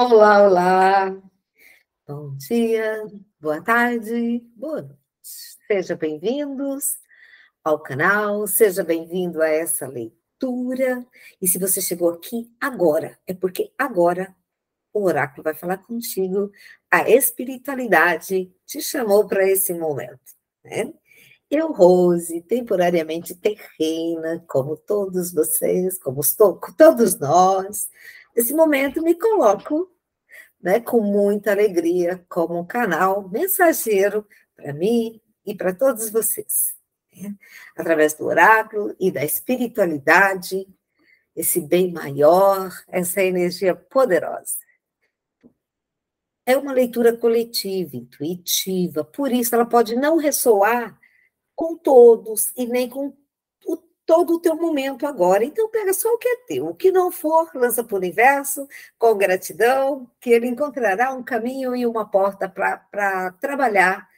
Olá, olá. Bom dia, boa tarde, boa noite. Sejam bem-vindos ao canal, seja bem-vindo a essa leitura. E se você chegou aqui agora, é porque agora o oráculo vai falar contigo, a espiritualidade te chamou para esse momento, né? Eu, Rose, temporariamente terrena, como todos vocês, como todos nós, nesse momento me coloco né, com muita alegria como um canal mensageiro para mim e para todos vocês. Né? Através do oráculo e da espiritualidade, esse bem maior, essa energia poderosa. É uma leitura coletiva, intuitiva, por isso ela pode não ressoar com todos e nem com todo o teu momento agora. Então, pega só o que é teu. O que não for, lança para o universo, com gratidão, que ele encontrará um caminho e uma porta para trabalhar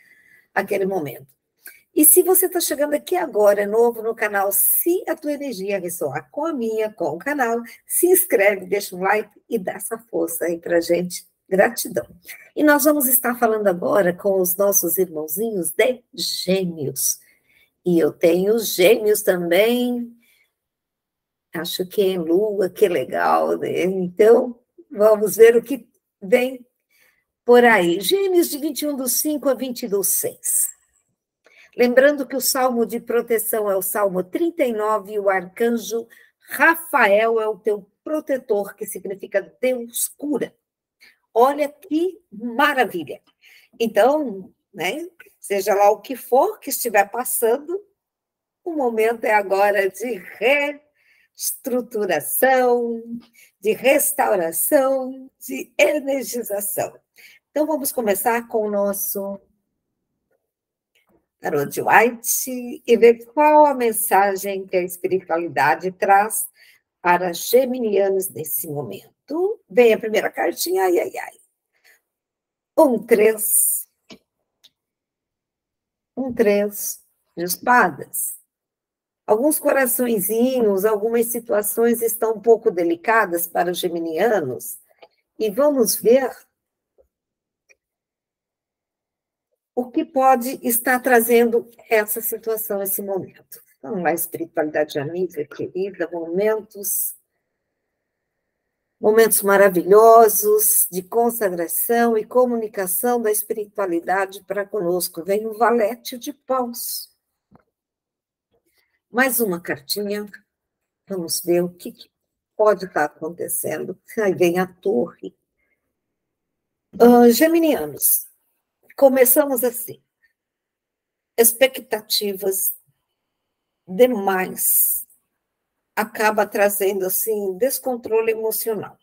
aquele momento. E se você está chegando aqui agora, novo no canal, se a tua energia ressoar com a minha, com o canal, se inscreve, deixa um like e dá essa força aí para gente. Gratidão. E nós vamos estar falando agora com os nossos irmãozinhos de gêmeos. E eu tenho gêmeos também. Acho que é lua, que legal, né? Então, vamos ver o que vem por aí. Gêmeos de 21 do 5 a 20 do 6. Lembrando que o salmo de proteção é o salmo 39 e o arcanjo Rafael é o teu protetor, que significa Deus cura. Olha que maravilha. Então, né? Seja lá o que for que estiver passando, o momento é agora de reestruturação, de restauração, de energização. Então, vamos começar com o nosso Tarot de White e ver qual a mensagem que a espiritualidade traz para geminianos nesse momento. Vem a primeira cartinha, ai, ai, ai. Um, três, um três espadas. Alguns coraçõezinhos, algumas situações estão um pouco delicadas para os geminianos, e vamos ver o que pode estar trazendo essa situação, esse momento. Vamos lá, espiritualidade amiga, querida, momentos momentos maravilhosos de consagração e comunicação da espiritualidade para conosco. Vem o valete de paus. Mais uma cartinha. Vamos ver o que pode estar acontecendo. Aí vem a torre. Uh, geminianos, começamos assim. Expectativas demais acaba trazendo assim descontrole emocional.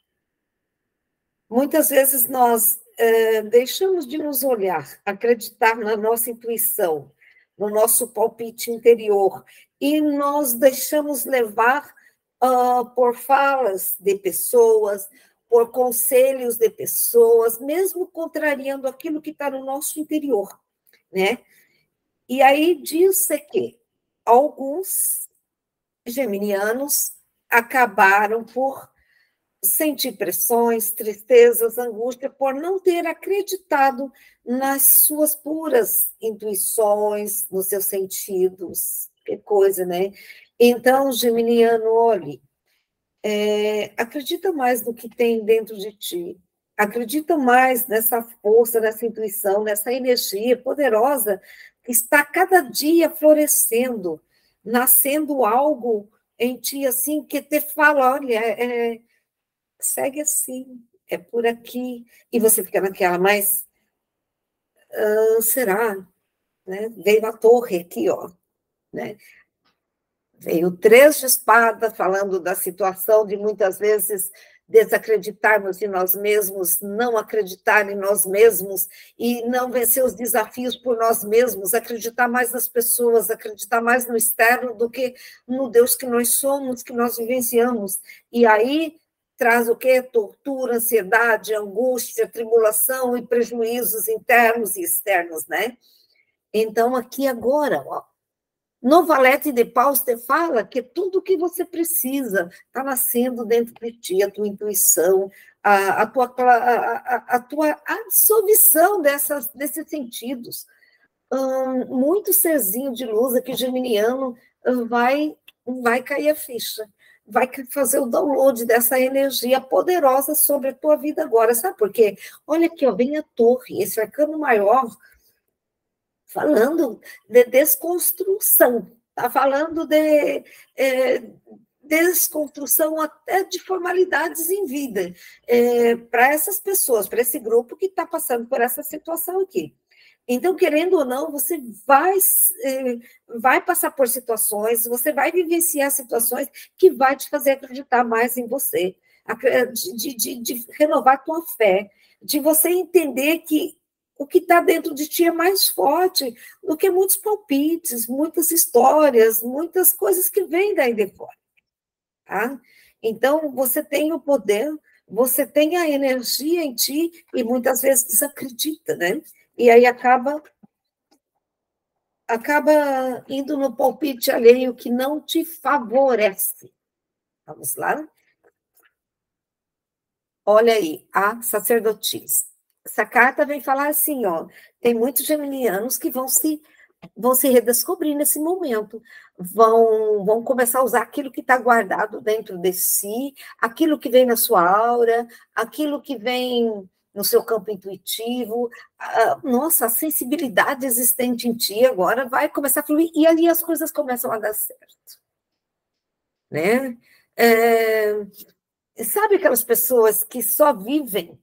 Muitas vezes nós é, deixamos de nos olhar, acreditar na nossa intuição, no nosso palpite interior, e nós deixamos levar uh, por falas de pessoas, por conselhos de pessoas, mesmo contrariando aquilo que está no nosso interior, né? E aí diz que alguns geminianos acabaram por sentir pressões, tristezas, angústia, por não ter acreditado nas suas puras intuições, nos seus sentidos, que coisa, né? Então, geminiano, olhe, é, acredita mais no que tem dentro de ti, acredita mais nessa força, nessa intuição, nessa energia poderosa que está cada dia florescendo nascendo algo em ti assim que te fala, olha, é, segue assim, é por aqui, e você fica naquela, mas uh, será? Né? Veio a torre aqui, ó, né? Veio três de espada falando da situação de muitas vezes desacreditarmos de nós mesmos, não acreditar em nós mesmos e não vencer os desafios por nós mesmos, acreditar mais nas pessoas, acreditar mais no externo do que no Deus que nós somos, que nós vivenciamos. E aí traz o quê? Tortura, ansiedade, angústia, tribulação e prejuízos internos e externos, né? Então, aqui agora, ó, no Valete de Paus te fala que tudo o que você precisa está nascendo dentro de ti, a tua intuição, a, a, tua, a, a, tua absolvição dessas, desses sentidos. Hum, muito serzinho de luz aqui, geminiano, vai, vai cair a ficha, vai fazer o download dessa energia poderosa sobre a tua vida agora, sabe por quê? Olha aqui, ó, vem a torre, esse arcano maior, falando de desconstrução, está falando de é, desconstrução até de formalidades em vida é, para essas pessoas, para esse grupo que está passando por essa situação aqui. Então, querendo ou não, você vai, é, vai passar por situações, você vai vivenciar situações que vai te fazer acreditar mais em você, de, de, de renovar tua fé, de você entender que o que está dentro de ti é mais forte do que muitos palpites, muitas histórias, muitas coisas que vêm daí de fora. Tá? Então, você tem o poder, você tem a energia em ti e muitas vezes desacredita, né? E aí acaba acaba indo no palpite alheio que não te favorece. Vamos lá? Olha aí, a sacerdotisa. Essa carta vem falar assim, ó, tem muitos geminianos que vão se vão se redescobrir nesse momento, vão, vão começar a usar aquilo que está guardado dentro de si, aquilo que vem na sua aura, aquilo que vem no seu campo intuitivo, a, nossa, a sensibilidade existente em ti agora vai começar a fluir, e ali as coisas começam a dar certo. Né? É, sabe aquelas pessoas que só vivem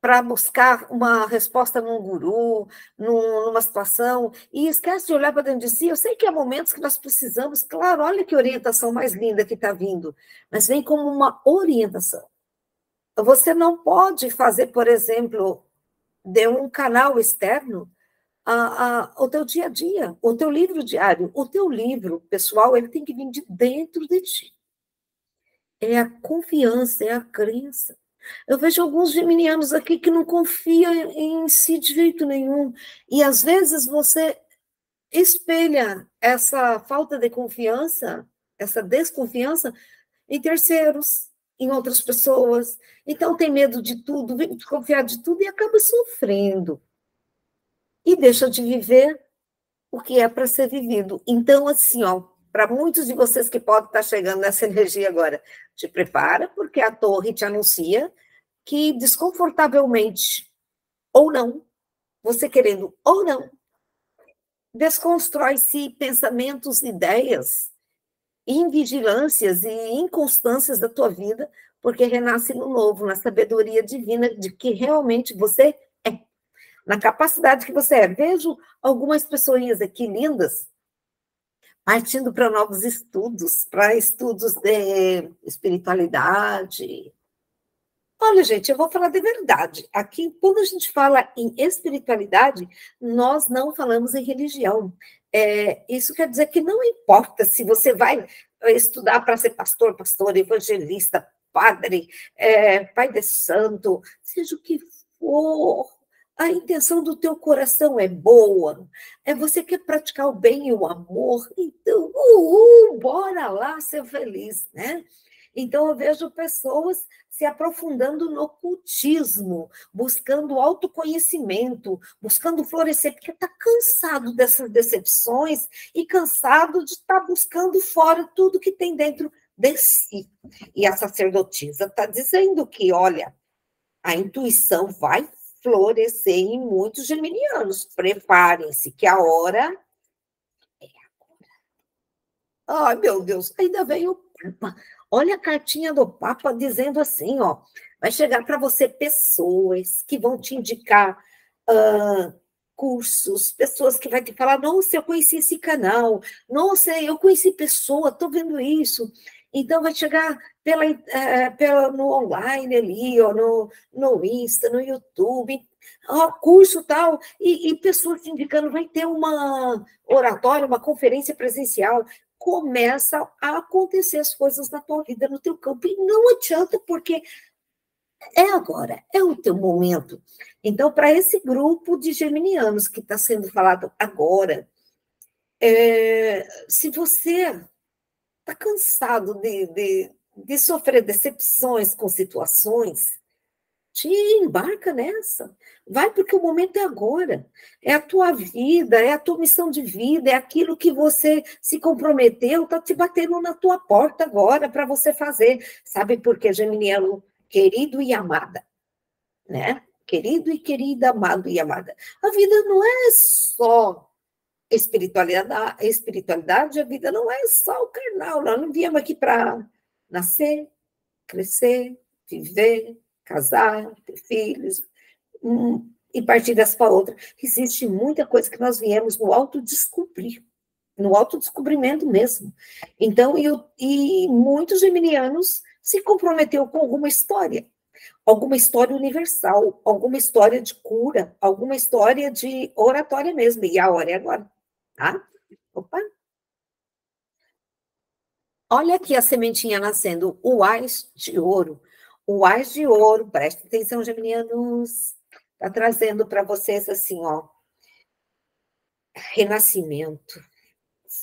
para buscar uma resposta num guru, num, numa situação, e esquece de olhar para dentro de si. Eu sei que há momentos que nós precisamos, claro, olha que orientação mais linda que está vindo, mas vem como uma orientação. Você não pode fazer, por exemplo, de um canal externo a, a, o teu dia a dia, o teu livro diário, o teu livro pessoal, ele tem que vir de dentro de ti. É a confiança, é a crença. Eu vejo alguns geminianos aqui que não confiam em si de jeito nenhum. E às vezes você espelha essa falta de confiança, essa desconfiança, em terceiros, em outras pessoas. Então tem medo de tudo, desconfiar de tudo e acaba sofrendo. E deixa de viver o que é para ser vivido. Então, assim, ó, para muitos de vocês que podem estar chegando nessa energia agora, te prepara, porque a torre te anuncia que desconfortavelmente, ou não, você querendo ou não, desconstrói-se pensamentos, ideias, invigilâncias e inconstâncias da tua vida, porque renasce no novo, na sabedoria divina de que realmente você é, na capacidade que você é. Vejo algumas pessoas aqui lindas, partindo para novos estudos, para estudos de espiritualidade. Olha, gente, eu vou falar de verdade. Aqui, quando a gente fala em espiritualidade, nós não falamos em religião. É, isso quer dizer que não importa se você vai estudar para ser pastor, pastor, evangelista, padre, é, pai de santo, seja o que for, a intenção do teu coração é boa, é você quer praticar o bem e o amor, então, uhul, bora lá ser feliz, né? Então, eu vejo pessoas se aprofundando no cultismo, buscando autoconhecimento, buscando florescer, porque está cansado dessas decepções e cansado de estar tá buscando fora tudo que tem dentro de si. E a sacerdotisa está dizendo que, olha, a intuição vai florescer em muitos geminianos. Preparem-se, que a hora é agora. Ai, meu Deus, ainda vem o Papa. Olha a cartinha do Papa dizendo assim, ó, vai chegar para você pessoas que vão te indicar uh, cursos, pessoas que vai te falar, nossa, eu conheci esse canal, nossa, eu conheci pessoa, estou vendo isso. Então, vai chegar pela, é, pela, no online ali, ó, no, no Insta, no YouTube, ó, curso tal, e, e pessoas te indicando, vai ter uma oratória, uma conferência presencial, começa a acontecer as coisas na tua vida, no teu campo, e não adianta, porque é agora, é o teu momento. Então, para esse grupo de geminianos que está sendo falado agora, é, se você está cansado de, de, de sofrer decepções com situações, te embarca nessa. Vai porque o momento é agora. É a tua vida, é a tua missão de vida, é aquilo que você se comprometeu, está te batendo na tua porta agora para você fazer. Sabe por quê, Geminiano? Querido e amada, né? Querido e querida, amado e amada. A vida não é só espiritualidade, espiritualidade, a vida não é só o carnal. Nós não viemos aqui para nascer, crescer, viver, casar, ter filhos, e partir dessa para outra. Existe muita coisa que nós viemos no autodescobrir, no autodescobrimento mesmo. Então, eu, e muitos geminianos se comprometeu com alguma história, alguma história universal, alguma história de cura, alguma história de oratória mesmo, e a hora é agora, tá? Opa! Olha aqui a sementinha nascendo, o ás de ouro. O Ás de Ouro, preste atenção, geminianos, está trazendo para vocês assim, ó, renascimento,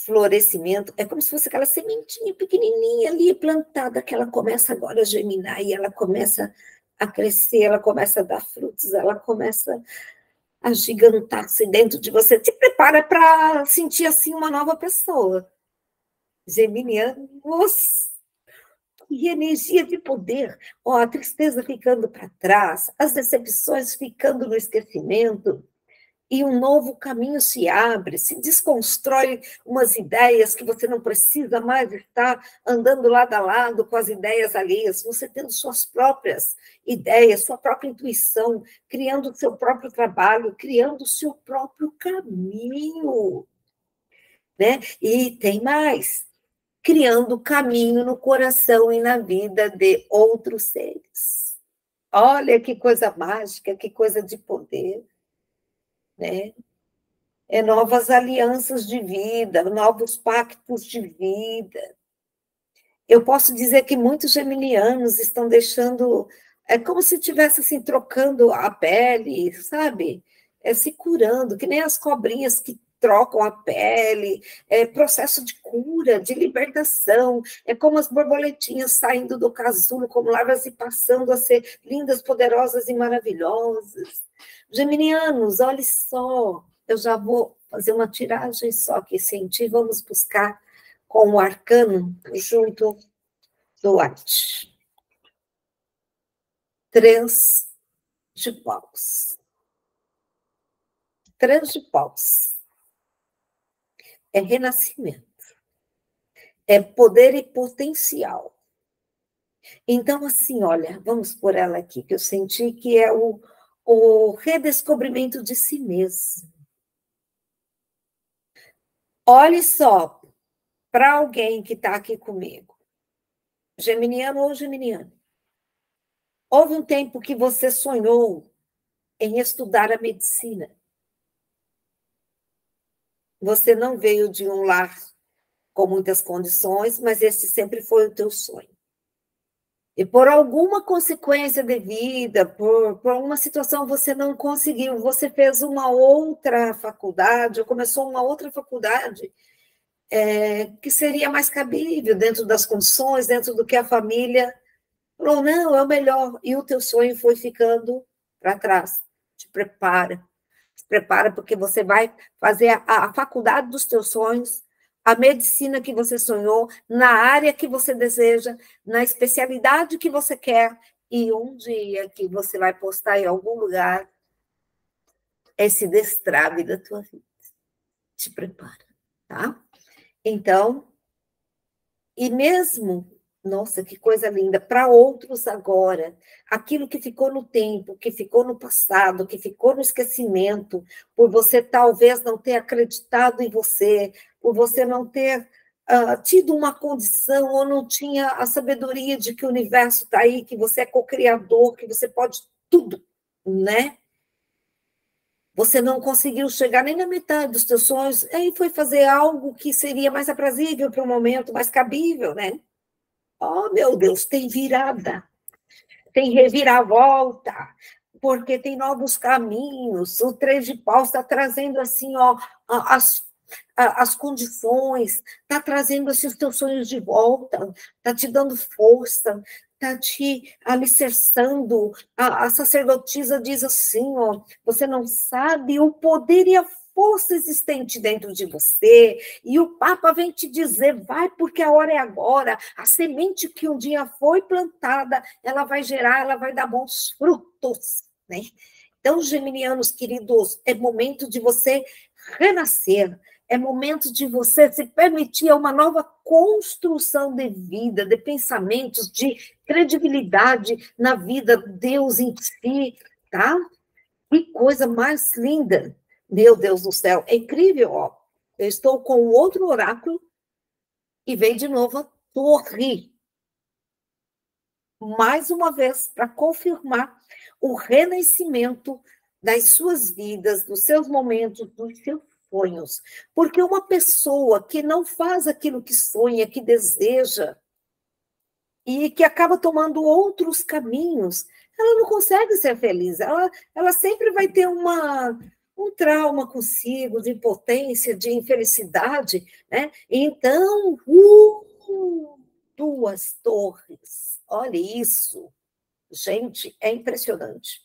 florescimento, é como se fosse aquela sementinha pequenininha ali plantada, que ela começa agora a germinar e ela começa a crescer, ela começa a dar frutos, ela começa a gigantar-se dentro de você, te prepara para sentir assim uma nova pessoa. Geminianos, e energia de poder. Ó, a tristeza ficando para trás, as decepções ficando no esquecimento, e um novo caminho se abre, se desconstrói umas ideias que você não precisa mais estar andando lado a lado com as ideias alheias, você tendo suas próprias ideias, sua própria intuição, criando o seu próprio trabalho, criando o seu próprio caminho. Né? E tem mais, criando caminho no coração e na vida de outros seres. Olha que coisa mágica, que coisa de poder, né? É novas alianças de vida, novos pactos de vida. Eu posso dizer que muitos geminianos estão deixando, é como se estivesse assim trocando a pele, sabe? É se curando, que nem as cobrinhas que trocam a pele, é processo de cura, de libertação, é como as borboletinhas saindo do casulo, como larvas e passando a ser lindas, poderosas e maravilhosas. Geminianos, olhe só, eu já vou fazer uma tiragem só que senti, vamos buscar com o arcano junto do arte. Três de paus. Três de paus é renascimento, é poder e potencial. Então, assim, olha, vamos por ela aqui, que eu senti que é o, o redescobrimento de si mesmo. Olhe só para alguém que está aqui comigo, geminiano ou geminiano. Houve um tempo que você sonhou em estudar a medicina. Você não veio de um lar com muitas condições, mas esse sempre foi o teu sonho. E por alguma consequência de vida, por, por uma situação você não conseguiu, você fez uma outra faculdade, ou começou uma outra faculdade, é, que seria mais cabível dentro das condições, dentro do que a família falou, não, é o melhor. E o teu sonho foi ficando para trás. Te prepara, se prepara porque você vai fazer a, a faculdade dos teus sonhos, a medicina que você sonhou, na área que você deseja, na especialidade que você quer, e um dia que você vai postar em algum lugar esse destrave da tua vida. Te prepara, tá? Então, e mesmo nossa, que coisa linda. Para outros agora, aquilo que ficou no tempo, que ficou no passado, que ficou no esquecimento, por você talvez não ter acreditado em você, por você não ter uh, tido uma condição ou não tinha a sabedoria de que o universo está aí, que você é co-criador, que você pode tudo, né? Você não conseguiu chegar nem na metade dos seus sonhos, aí foi fazer algo que seria mais aprazível para o momento, mais cabível, né? Oh, meu Deus, tem virada, tem reviravolta, porque tem novos caminhos. O três de pau está trazendo assim, ó, as, as condições, está trazendo esses teus sonhos de volta, está te dando força, está te alicerçando. A, a sacerdotisa diz assim: ó, você não sabe o poder e a força existente dentro de você, e o Papa vem te dizer: vai, porque a hora é agora. A semente que um dia foi plantada, ela vai gerar, ela vai dar bons frutos, né? Então, geminianos queridos, é momento de você renascer, é momento de você se permitir uma nova construção de vida, de pensamentos, de credibilidade na vida, Deus em si, tá? Que coisa mais linda. Meu Deus do céu, é incrível, ó. Eu estou com outro oráculo e vem de novo a torre. Mais uma vez, para confirmar o renascimento das suas vidas, dos seus momentos, dos seus sonhos. Porque uma pessoa que não faz aquilo que sonha, que deseja, e que acaba tomando outros caminhos, ela não consegue ser feliz. Ela, ela sempre vai ter uma, um trauma consigo, de impotência, de infelicidade, né? Então, uh, duas torres, olha isso, gente, é impressionante.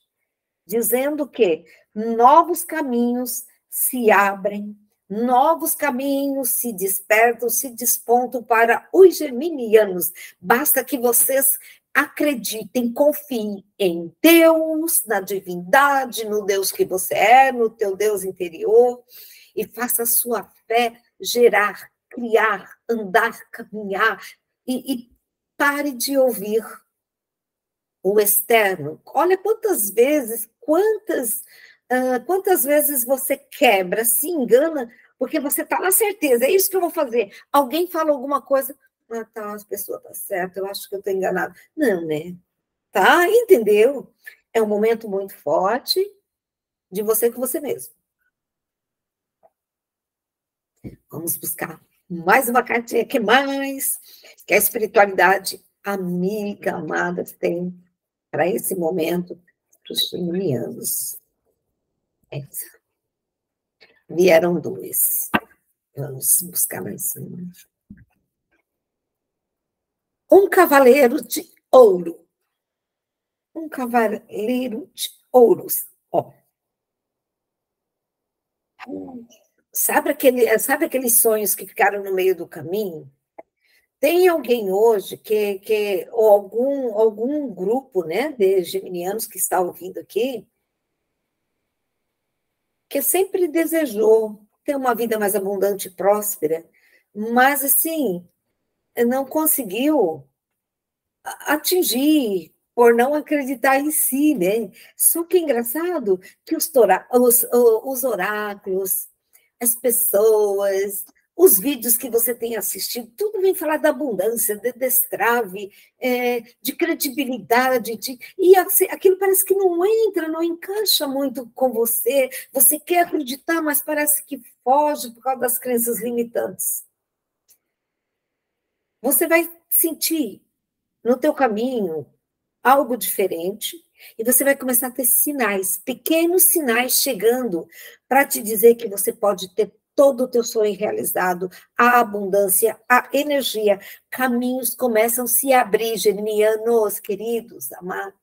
Dizendo que novos caminhos se abrem, novos caminhos se despertam, se despontam para os geminianos. Basta que vocês acreditem, confiem em Deus, na divindade, no Deus que você é, no teu Deus interior, e faça a sua fé gerar, criar, andar, caminhar, e, e pare de ouvir o externo. Olha quantas vezes, quantas, uh, quantas vezes você quebra, se engana, porque você está na certeza, é isso que eu vou fazer. Alguém fala alguma coisa, ah, tá, as pessoas tá certo, eu acho que eu estou enganado. Não, né? Tá? Entendeu? É um momento muito forte de você com você mesmo. Vamos buscar mais uma cartinha que mais que a espiritualidade amiga, amada, tem para esse momento para os geminianos. Vieram dois. Vamos buscar mais um. Um cavaleiro de ouro. Um cavaleiro de ouros. Ó. Sabe, aquele, sabe aqueles sonhos que ficaram no meio do caminho? Tem alguém hoje que, que ou algum, algum grupo né, de geminianos que está ouvindo aqui, que sempre desejou ter uma vida mais abundante e próspera, mas assim, não conseguiu atingir por não acreditar em si, né? Só que é engraçado que os, os, os oráculos, as pessoas, os vídeos que você tem assistido, tudo vem falar da abundância, de destrave, é, de credibilidade, de, e assim, aquilo parece que não entra, não encaixa muito com você. Você quer acreditar, mas parece que foge por causa das crenças limitantes. Você vai sentir no teu caminho algo diferente e você vai começar a ter sinais, pequenos sinais chegando para te dizer que você pode ter todo o teu sonho realizado, a abundância, a energia, caminhos começam a se abrir, geminianos, queridos, amados.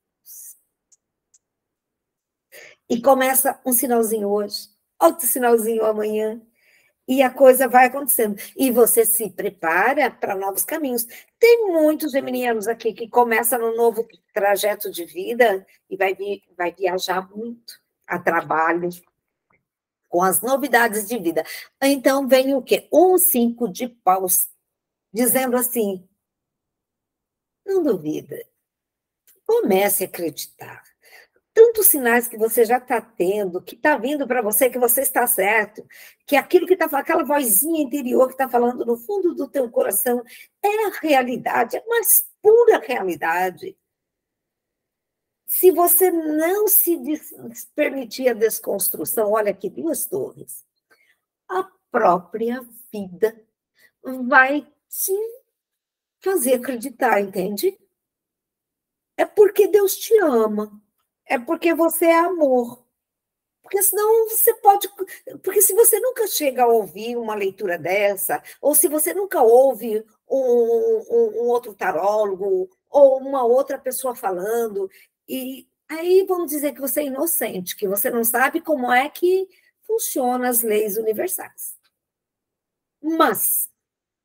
E começa um sinalzinho hoje, outro sinalzinho amanhã, e a coisa vai acontecendo. E você se prepara para novos caminhos. Tem muitos geminianos aqui que começam no novo trajeto de vida e vai, vai viajar muito a trabalho, com as novidades de vida. Então vem o quê? Um cinco de paus, dizendo assim: não duvida, comece a acreditar tantos sinais que você já está tendo, que está vindo para você, que você está certo, que aquilo que está aquela vozinha interior que está falando no fundo do teu coração é a realidade, é a mais pura realidade. Se você não se permitir a desconstrução, olha aqui, duas torres, a própria vida vai te fazer acreditar, entende? É porque Deus te ama. É porque você é amor. Porque senão você pode. Porque se você nunca chega a ouvir uma leitura dessa, ou se você nunca ouve um, um, um outro tarólogo, ou uma outra pessoa falando, e aí vamos dizer que você é inocente, que você não sabe como é que funcionam as leis universais. Mas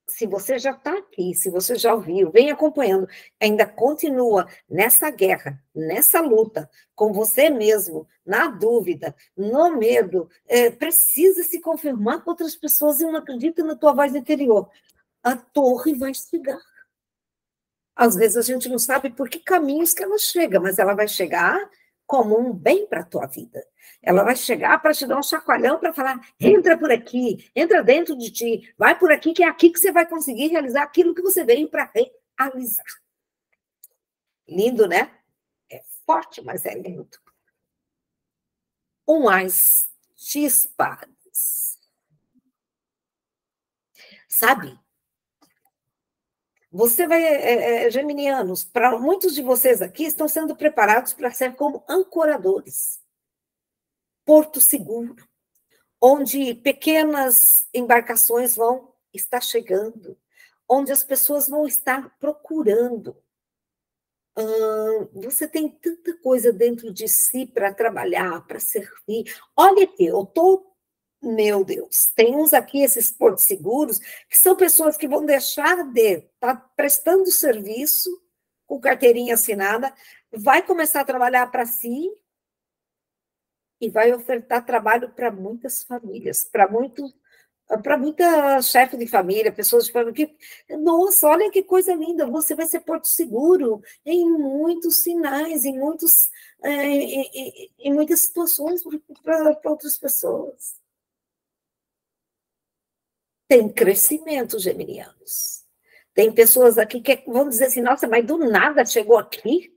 se você já está aqui, se você já ouviu, vem acompanhando, ainda continua nessa guerra, nessa luta com você mesmo, na dúvida, no medo, é, precisa se confirmar com outras pessoas e não acredita na tua voz interior. A torre vai chegar. Às vezes a gente não sabe por que caminhos que ela chega, mas ela vai chegar como um bem para a tua vida. Ela vai chegar para te dar um chacoalhão para falar: entra por aqui, entra dentro de ti, vai por aqui, que é aqui que você vai conseguir realizar aquilo que você veio para realizar. Lindo, né? É forte, mas é lindo. Um mais de espadas. Sabe? Você vai, é, é, geminianos, para muitos de vocês aqui estão sendo preparados para ser como ancoradores porto seguro, onde pequenas embarcações vão estar chegando, onde as pessoas vão estar procurando. Hum, você tem tanta coisa dentro de si para trabalhar, para servir. Olha aqui, eu estou meu Deus, tem uns aqui, esses portos seguros, que são pessoas que vão deixar de estar tá prestando serviço com carteirinha assinada, vai começar a trabalhar para si e vai ofertar trabalho para muitas famílias, para muitos para muita chefe de família, pessoas de família que, nossa, olha que coisa linda, você vai ser porto seguro em muitos sinais, em muitos é, em, em, muitas situações para outras pessoas. Tem crescimento, geminianos. Tem pessoas aqui que vão dizer assim, nossa, mas do nada chegou aqui.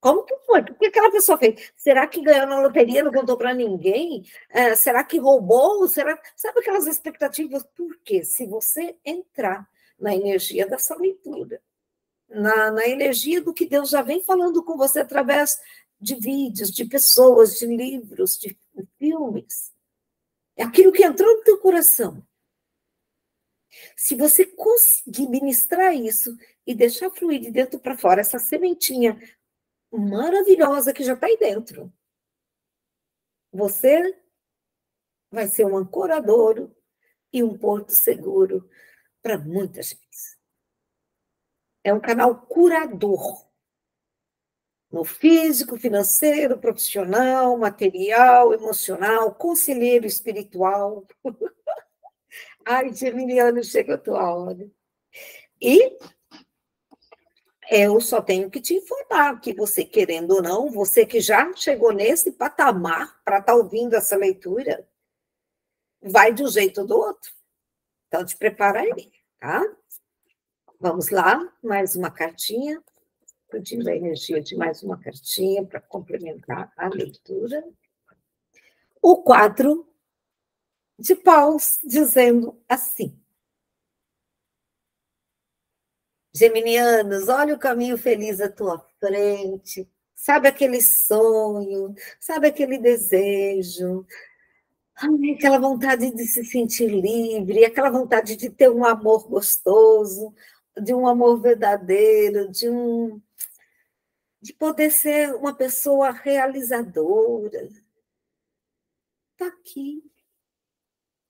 Como que foi? O que aquela pessoa fez? Será que ganhou na loteria, não contou para ninguém? É, será que roubou? Será... Sabe aquelas expectativas? Porque se você entrar na energia dessa leitura, na, na energia do que Deus já vem falando com você através de vídeos, de pessoas, de livros, de filmes, é aquilo que entrou no teu coração. Se você conseguir ministrar isso e deixar fluir de dentro para fora essa sementinha maravilhosa que já está aí dentro. Você vai ser um ancoradouro e um porto seguro para muita gente. É um canal curador. No físico, financeiro, profissional, material, emocional, conselheiro espiritual. Ai, Geminiano, chega a tua hora. E eu só tenho que te informar que você, querendo ou não, você que já chegou nesse patamar para estar tá ouvindo essa leitura, vai de um jeito ou do outro. Então, te prepara aí, tá? Vamos lá, mais uma cartinha. Pedindo a energia de mais uma cartinha para complementar a leitura. O quadro de paus dizendo assim: Geminianos, olha o caminho feliz à tua frente. Sabe aquele sonho, sabe aquele desejo, ai, aquela vontade de se sentir livre, aquela vontade de ter um amor gostoso, de um amor verdadeiro, de um de poder ser uma pessoa realizadora. Está aqui,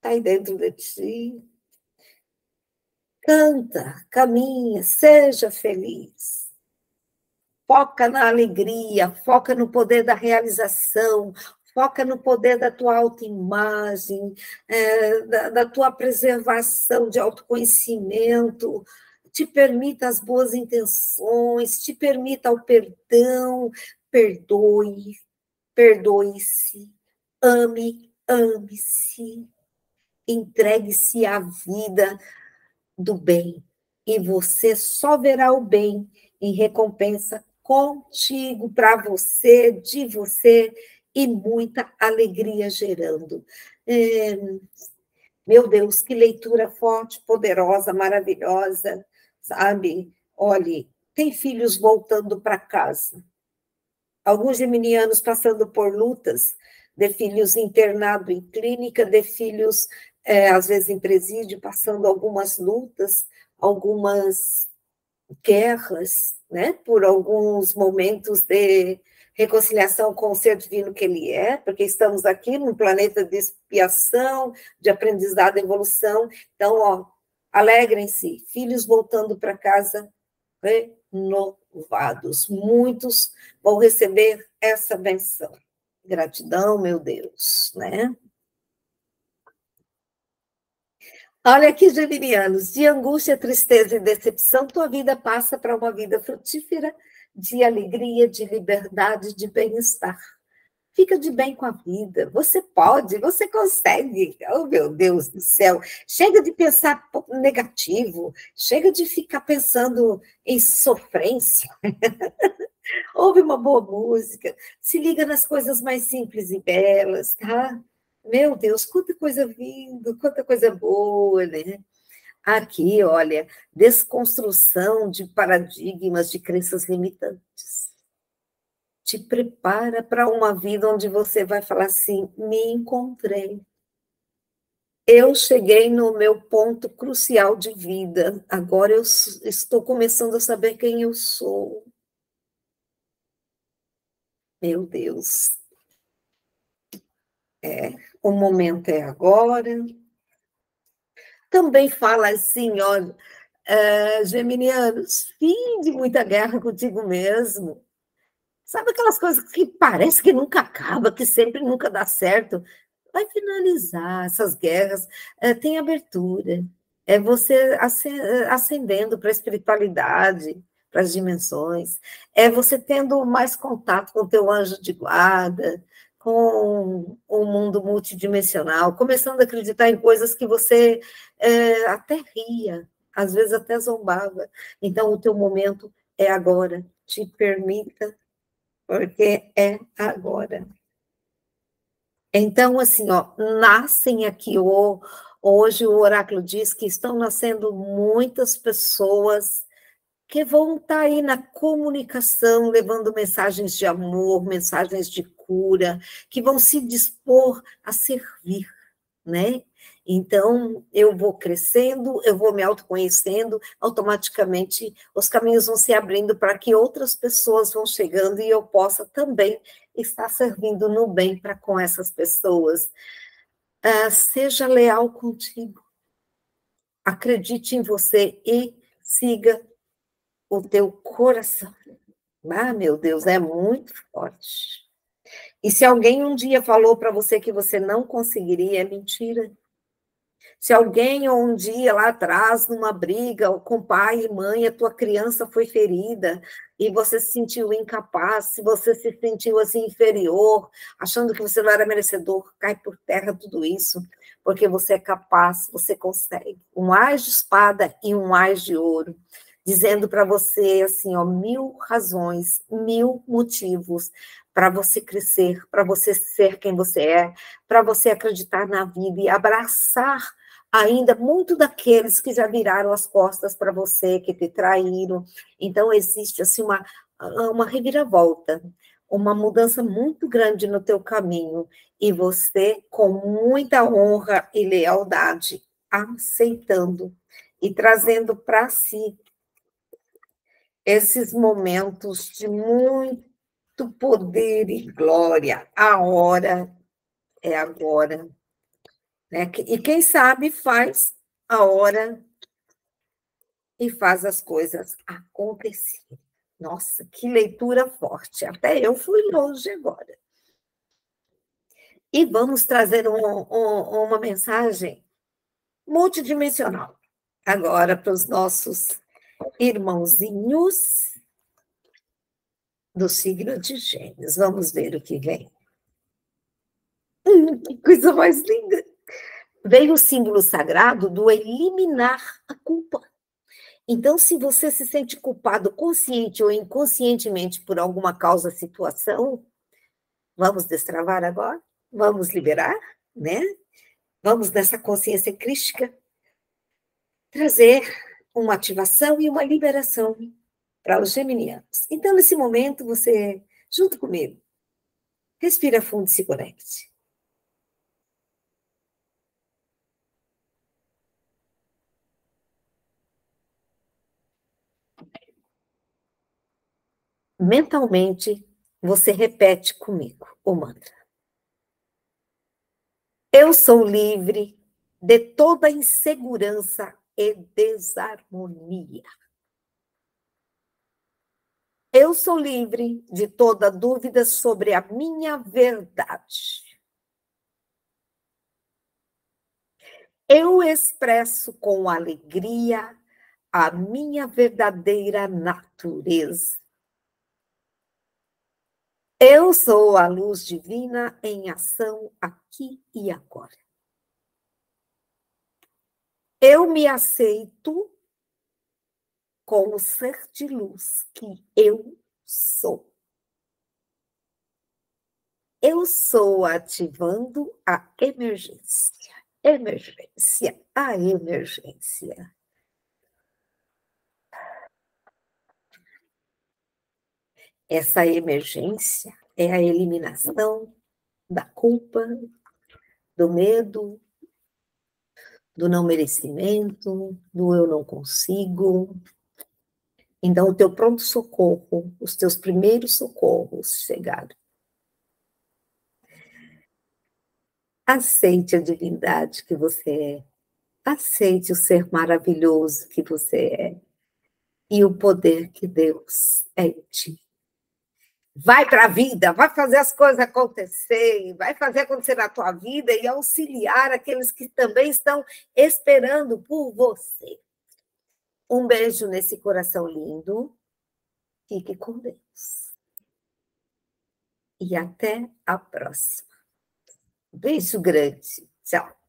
está aí dentro de ti. Canta, caminha, seja feliz. Foca na alegria, foca no poder da realização, foca no poder da tua autoimagem, é, da, da tua preservação de autoconhecimento, te permita as boas intenções, te permita o perdão, perdoe, perdoe-se, ame, ame-se, entregue-se à vida, do bem, e você só verá o bem em recompensa contigo, para você, de você, e muita alegria gerando. É, meu Deus, que leitura forte, poderosa, maravilhosa, sabe? Olhe, tem filhos voltando para casa. Alguns geminianos passando por lutas de filhos internado em clínica, de filhos, é, às vezes, em presídio, passando algumas lutas, algumas guerras, né? por alguns momentos de reconciliação com o ser divino que ele é, porque estamos aqui num planeta de expiação, de aprendizado e evolução. Então, ó, alegrem-se, filhos voltando para casa renovados. Muitos vão receber essa benção. Gratidão, meu Deus, né? Olha aqui, geminianos, de angústia, tristeza e decepção, tua vida passa para uma vida frutífera de alegria, de liberdade, de bem-estar. Fica de bem com a vida. Você pode, você consegue. Oh, meu Deus do céu. Chega de pensar negativo, chega de ficar pensando em sofrência. Ouve uma boa música, se liga nas coisas mais simples e belas, tá? Meu Deus, quanta coisa vindo, quanta coisa boa, né? Aqui, olha, desconstrução de paradigmas, de crenças limitantes. Te prepara para uma vida onde você vai falar assim: me encontrei. Eu cheguei no meu ponto crucial de vida. Agora eu estou começando a saber quem eu sou. Meu Deus. É, o momento é agora também fala assim, olha, é, geminianos, fim de muita guerra contigo mesmo. Sabe aquelas coisas que parece que nunca acaba, que sempre nunca dá certo? Vai finalizar essas guerras, é, tem abertura. É você ascendendo para a espiritualidade, para as dimensões. É você tendo mais contato com o teu anjo de guarda, com o mundo multidimensional, começando a acreditar em coisas que você é, até ria, às vezes até zombava. Então, o teu momento é agora. Te permita, porque é agora. Então, assim, ó, nascem aqui, hoje o oráculo diz que estão nascendo muitas pessoas que vão estar tá aí na comunicação, levando mensagens de amor, mensagens de cura, que vão se dispor a servir, né? Então, eu vou crescendo, eu vou me autoconhecendo, automaticamente os caminhos vão se abrindo para que outras pessoas vão chegando e eu possa também estar servindo no bem para com essas pessoas. Uh, seja leal contigo. Acredite em você e siga o teu coração. Ah, meu Deus, é muito forte. E se alguém um dia falou para você que você não conseguiria, é mentira. Se alguém um dia lá atrás, numa briga com pai e mãe, a tua criança foi ferida e você se sentiu incapaz, se você se sentiu assim inferior, achando que você não era merecedor, cai por terra tudo isso, porque você é capaz, você consegue. Um ás de espada e um ás de ouro dizendo para você assim, ó, mil razões, mil motivos para você crescer, para você ser quem você é, para você acreditar na vida e abraçar ainda muito daqueles que já viraram as costas para você, que te traíram. Então existe assim uma uma reviravolta, uma mudança muito grande no teu caminho e você com muita honra e lealdade aceitando e trazendo para si esses momentos de muito poder e glória. A hora é agora. Né? E quem sabe faz a hora e faz as coisas acontecerem. Nossa, que leitura forte. Até eu fui longe agora. E vamos trazer um, um, uma mensagem multidimensional agora para os nossos irmãozinhos do signo de Gêmeos. Vamos ver o que vem. Hum, que coisa mais linda! Vem o símbolo sagrado do eliminar a culpa. Então, se você se sente culpado consciente ou inconscientemente por alguma causa, situação, vamos destravar agora? Vamos liberar, né? Vamos nessa consciência crística trazer uma ativação e uma liberação para os geminianos. Então, nesse momento, você, junto comigo, Respira fundo e se conecte. Mentalmente, você repete comigo o mantra. Eu sou livre de toda insegurança e desarmonia. Eu sou livre de toda dúvida sobre a minha verdade. Eu expresso com alegria a minha verdadeira natureza. Eu sou a luz divina em ação aqui e agora. Eu me aceito com o ser de luz que eu sou. Eu sou ativando a emergência. Emergência, a emergência. Essa emergência é a eliminação da culpa, do medo, do não merecimento, do eu não consigo, então, o teu pronto-socorro, os teus primeiros socorros chegaram. Aceite a divindade que você é. Aceite o ser maravilhoso que você é. E o poder que Deus é em ti. Vai para a vida, vai fazer as coisas acontecerem, vai fazer acontecer na tua vida e auxiliar aqueles que também estão esperando por você. Um beijo nesse coração lindo. Fique com Deus. E até a próxima. Beijo grande. Tchau.